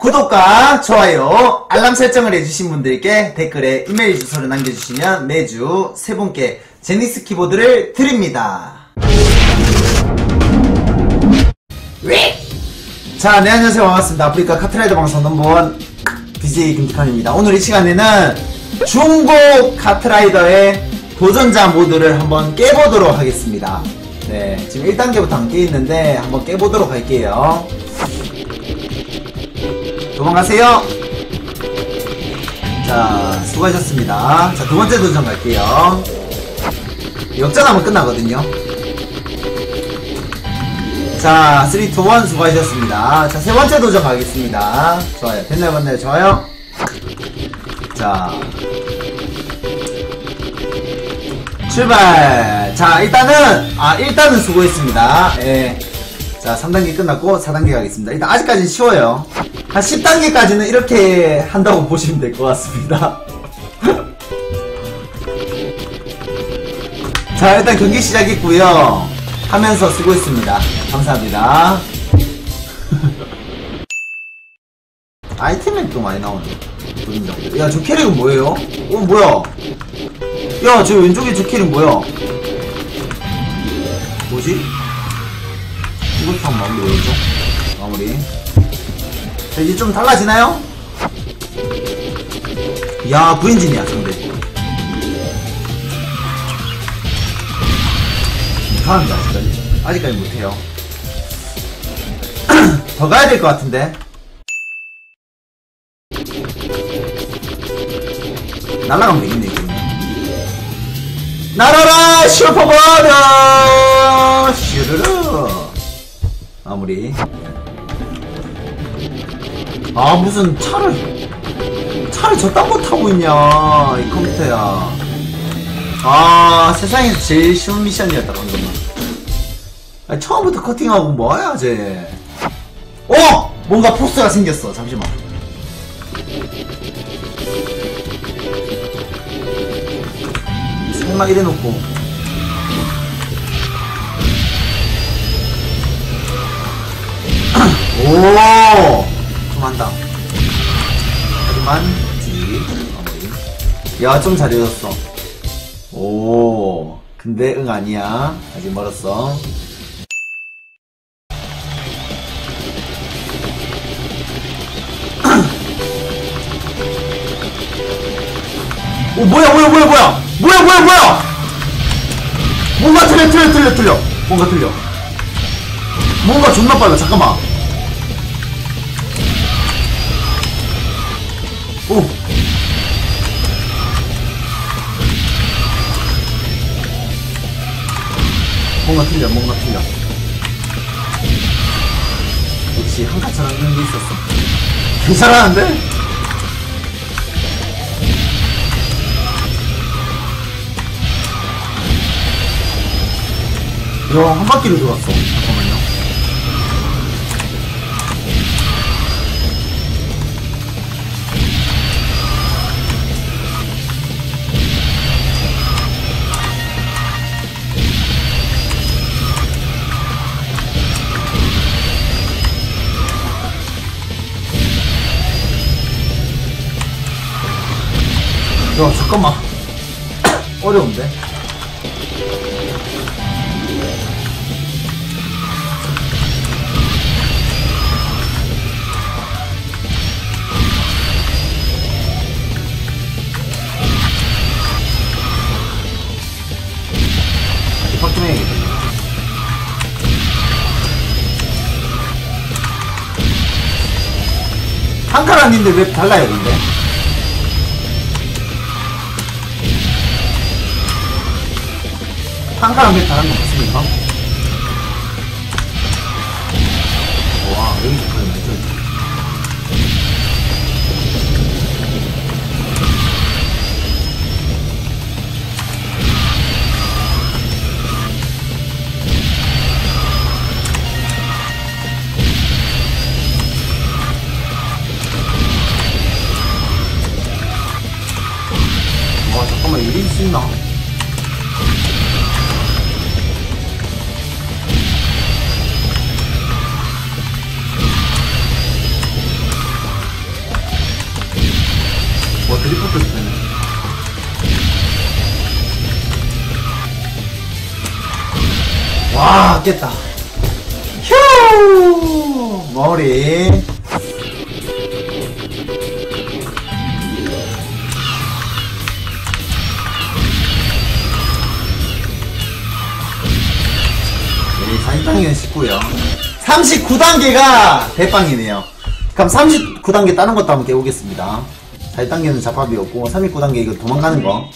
구독과 좋아요, 알람 설정을 해주신 분들께 댓글에 이메일 주소를 남겨주시면 매주 세 분께 제니스 키보드를 드립니다. 자, 네, 안녕하세요. 반갑습니다. 아프리카 카트라이더 방송 넘버원 BJ 김태칸입니다. 오늘 이 시간에는 중고 카트라이더의 도전자 모드를 한번 깨보도록 하겠습니다. 네, 지금 1단계부터 안 깨있는데 한번 깨보도록 할게요. 도망가세요. 자, 수고하셨습니다. 자, 두 번째 도전 갈게요. 역전하면 끝나거든요. 자, 3, 2, 1 수고하셨습니다. 자, 세 번째 도전 가겠습니다. 좋아요. 됐나요, 맞나요? 좋아요. 자. 출발! 자, 일단은, 아, 일단은 수고했습니다. 예. 자, 3단계 끝났고, 4단계 가겠습니다. 일단, 아직까지는 쉬워요. 한 10단계까지는 이렇게 한다고 보시면 될 것 같습니다. 자, 일단 경기 시작했고요 하면서 수고했습니다. 감사합니다. 아이템이 또 많이 나오네. 도전자들. 야, 저 캐릭은 뭐예요? 어, 뭐야? 야, 저 왼쪽에 저 캐릭 뭐야? 뭐지? 이것도 한번 왜죠? 마무리. 자, 이제 좀 달라지나요? 야, 부인진이야, 근데. 못하는데, 아직까지. 아직까지 못해요. 더 가야 될 것 같은데. 날라가면 되겠네, 이거. 날아라, 슈퍼버더! 슈르르. 마무리. 아 무슨 차를 차를 저딴 거 타고 있냐 이 컴퓨터야. 아 세상에서 제일 쉬운 미션이었다 방금은 아니, 처음부터 커팅하고 뭐야 쟤? 어! 뭔가 포스가 생겼어. 잠시만. 설마 이래놓고 오! 좀 한다. 하지만, 지, 마무리. 야, 좀 잘해줬어. 오. 근데, 응, 아니야. 아직 멀었어. 오, 뭐야, 뭐야, 뭐야, 뭐야! 뭐야, 뭐야, 뭐야! 뭔가 틀려, 틀려, 틀려, 틀려. 뭔가 틀려. 뭔가 존나 빨라, 잠깐만. 오. 뭔가 틀려, 뭔가 틀려. 역시 한가처럼 이런 게 있었어. 괜찮았는데? 야, 한 바퀴로 돌았어. 잠깐만. 어려운데? 확정해야겠다. 한칸 아닌데 왜 달라요, 근데? 한 칸은 왜 다른 거 맞습니까? 와, 여기 맞겠다. 휴! 머리. 네, 사인당이는 19요. 39단계가 대빵이네요. 그럼 39단계 다른 것도 한번 깨보겠습니다. 4단계는 잡밥이었고, 39단계 이거 도망가는 거.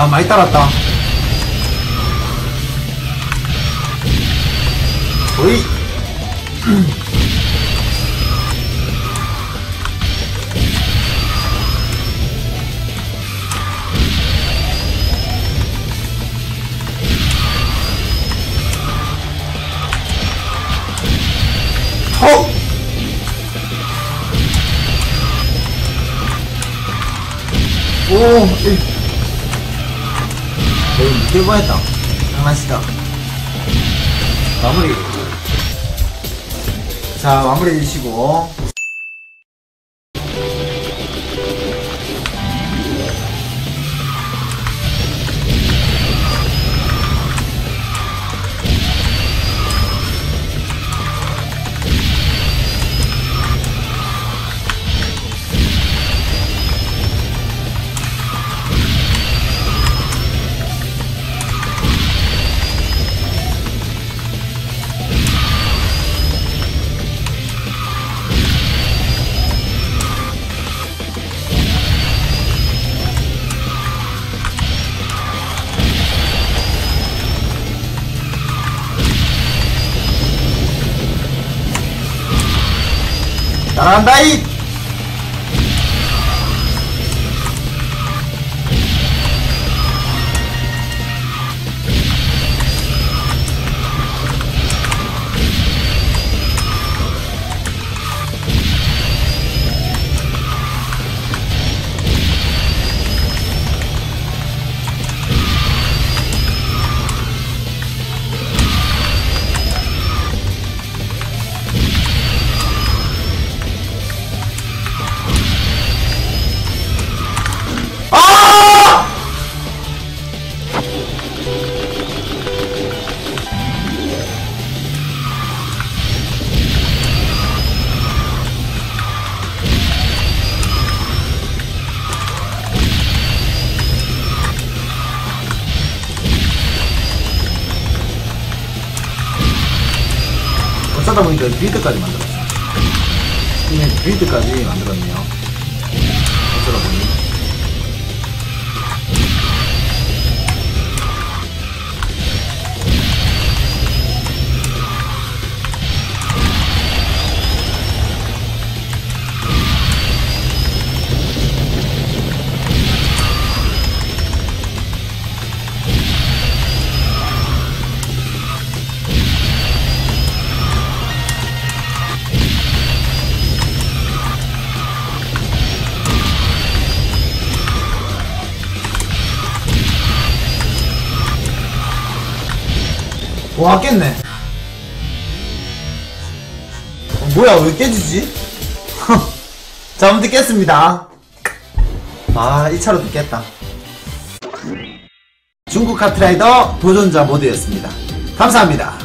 야, 많이 따랐다. 거의. 턱! 오, 일. 거의 못될 뻔했다. 장난치다. 마무리. 자, 마무리 해주시고. 따 보니까 빌드까지 만들었어. 이미 빌드까지 만들었네요. 어쩌다 보니. 와 깼네. 어, 뭐야 왜 깨지지? 자 아무튼 깼습니다. 아 1차로도 깼다. 중국 카트라이더 도전자 모드였습니다. 감사합니다